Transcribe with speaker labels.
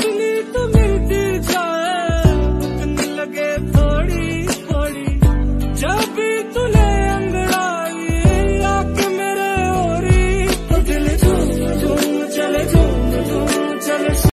Speaker 1: You.